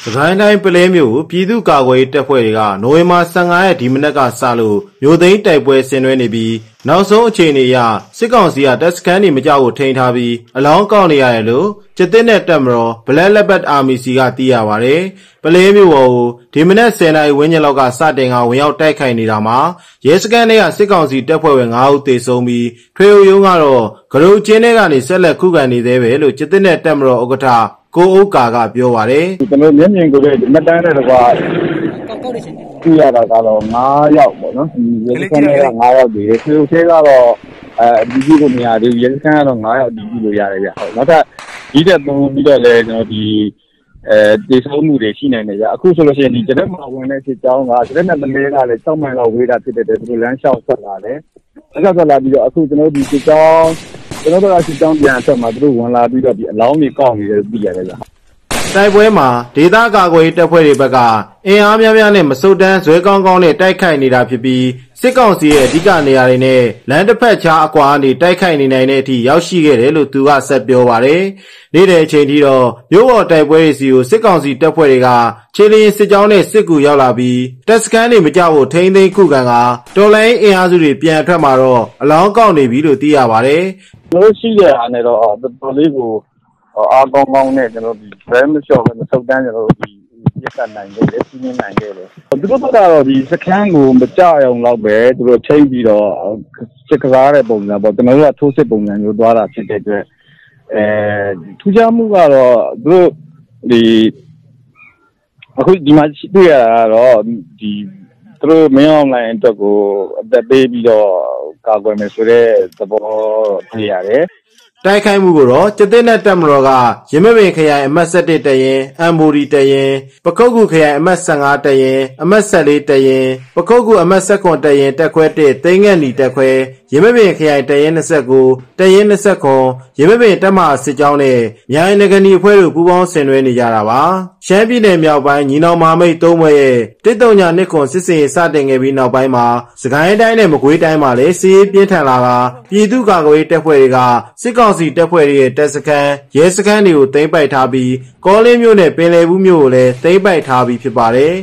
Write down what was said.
။ဒဇိုင်းတိုင်းပလဲမျိုးကိုပြည်သူ့ကာကွယ်ရေးတပ်ဖွဲ့တွေကနိုဝင်ဘာ15ရက်ဒီမနက်ကစလို့မြို့သိမ်းတိုက်ပွဲဆင်နွှဲနေပြီးနောက်ဆုံးအခြေအနေအရစစ်ကောင်စီကတပ်စခန်းတွေမကြောက်ကိုထိန်းထားပြီးအလောင်းကောက်နေရတယ်လို့ကျစ်တဲ့နဲ့တပ်မတော်ဘလက်လက်ဘတ်အာမီစီကသိရပါဗျ။ပလဲမျိုးကိုဒီမနက်10နာရီဝန်းကျင်လောက်ကစတင်ကဝင်ရောက်တိုက်ခိုက်နေတာမှာရဲစခန်းတွေကစစ်ကောင်စီတပ်ဖွဲ့ဝင်9ဦးသေဆုံးပြီးထွေအုပ်ရုံးကတော့ဂရုချင်းတွေကနေဆက်လက်ခုခံနေသေးပဲလို့ကျစ်တဲ့နဲ့တပ်မတော်ဥက္ကဋ္ဌ ကိုဥက္ကာကပြောပါတယ်။ကျွန်တော်မျက်မြင်ကိုယ်နဲ့မတန်းတဲ့ကွာကောက်ကောက်နေရှင်ကြည့်ရတာကတော့9ယောက်ပေါ့နော်ဒီရဲစခန်းက9ယောက်ဒီထွေအုပ်ထဲကတော့အဲဒီကြီးကိုနေရာဒီရဲစခန်းကတော့9ယောက်ဒီကြီးလို့ရတယ်ဗျဟုတ်နောက်ထပ်ဒီတက်သုံးပြီးတော့လည်းကျွန်တော်ဒီအဲတည်ဆုံးမှုတွေရှိနိုင်တယ်ဗျအခုဆိုလို့ရှိရင်ဒီကျတဲ့မှာဝင်တဲ့ဖြစ်ကြောင်းကကျတဲ့နဲ့တမဲကလည်း6မိုင်လောက်ဝေးတာဖြစ်တဲ့သူတို့လမ်းလျှောက်ဆက်လာတယ်အဲ့ဒါဆက်လာပြီးတော့အခုကျွန်တော်ဒီဖြစ်ကြောင်း ကျွန်တော်တို့ကစစ်ကြောင်းပြန်ဆက်မှာသူတို့ဝင်လာပြီးတော့ဒီအလောင်းတွေကောက်နေတယ်သိရတယ်ဗျတိုက်ပွဲမှာဒေသကာကွယ်တပ်ဖွဲ့တွေဘက်ကအင်အားများများနဲ့မစုတ်တန်းဇွဲကောင်းကောင်းနဲ့တိုက်ခိုက်နေတာဖြစ်ပြီးစစ်ကောင်စီရဲ့အဓိကနေရာတွေနဲ့လမ်းတစ်ဖက်ခြားအကွာကနေတိုက်ခိုက်နေနိုင်တဲ့အထိရောက်ရှိခဲ့တယ်လို့သူကဆက်ပြောပါတယ်။နေ့တဲ့အချိန်ထိတော့မြို့ပေါ်တိုက်ပွဲတွေစီကိုစစ်ကောင်စီတပ်ဖွဲ့တွေကခြေလျင်စစ်ကြောင်းနဲ့စစ်ကူရောက်လာပြီးတပ်စခန်းတွေမကြောက်ဖို့ထိန်းသိမ်းခုခံကတော်လိုင်းအင်အားစုတွေပြန်ထွက်มาတော့အလောင်းကောက်နေပြီလို့သိရပါတယ်။ တို့ရှိတဲ့အားနဲ့တော့တော်တော်လေးကိုအားကောင်းကောင်းနဲ့ကျွန်တော်ဒီဘဲမလျှော့ပဲမဆုတ်တန်းကျွန်တော်ဒီပြတ်တက်နိုင်ခဲ့တယ်စီးနေနိုင်ခဲ့တယ်သူတို့ကတော့ဒီစခန်းကိုမကြအောင်လောက်ပဲသူတို့ချိန်ပြီးတော့စစ်ကစားတဲ့ပုံစံပေါ့ကျွန်တော်တို့ကထိုးစစ်ပုံစံမျိုးသွားတာဖြစ်တဲ့အတွက်အဲထူးခြားမှုကတော့သူတို့ဒီအခုဒီမှာတွေ့ရတာကတော့ဒီသူတို့မင်းအွန်လိုင်းအတွက်ကိုအသက်ပေးပြီးတော့ ကာကွယ်မယ်ဆိုတဲ့သဘောတွေ့ရတယ်တိုက်ခိုက်မှုကိုတော့ကျတဲ့နဲ့တက်မတော်ကရမပင်ခရိုင်အမှတ်7တရင်အမ်မိုဒီတရင်ပခုတ်ကူခရိုင်အမှတ်15တရင်အမှတ်14တရင်ပခုတ်ကူအမှတ်19တရင်တက်ခွဲ1သိန်းငက်နီတက်ခွဲ ရမပင်ခရိုင်တရင်29တရင်29ရမပင်တက်မစစ်ကြောင်းနဲ့မြိုင်နဂနီအဖွဲ့တို့ပူးပေါင်းဆင်နွှဲနေကြတာပါရှမ်းပြည်နယ်မြောက်ပိုင်းညီနောင်မာမိတ်သုံးဘွဲရဲ့တစ်တုံညာနှစ်ခွန်စစ်စင်စတင်ခဲ့ပြီးနောက်ပိုင်းမှာစကိုင်းတိုင်းနဲ့မကွေးတိုင်းမှာလည်းစီးပြင်းထန်လာတာပြည်သူ့ကာကွယ်ရေးတပ်ဖွဲ့တွေကစစ်ကောင်စီတပ်ဖွဲ့တွေရဲ့တပ်စခန်းရဲစခန်းတွေကိုသိမ်းပိုက်ထားပြီးကောလင်းမြို့နဲ့ပင်လယ်ဘူးမြို့ကိုလည်းသိမ်းပိုက်ထားပြီးဖြစ်ပါတယ်